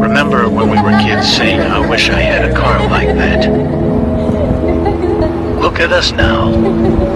Remember when we were kids saying, I wish I had a car like that? Look at us now.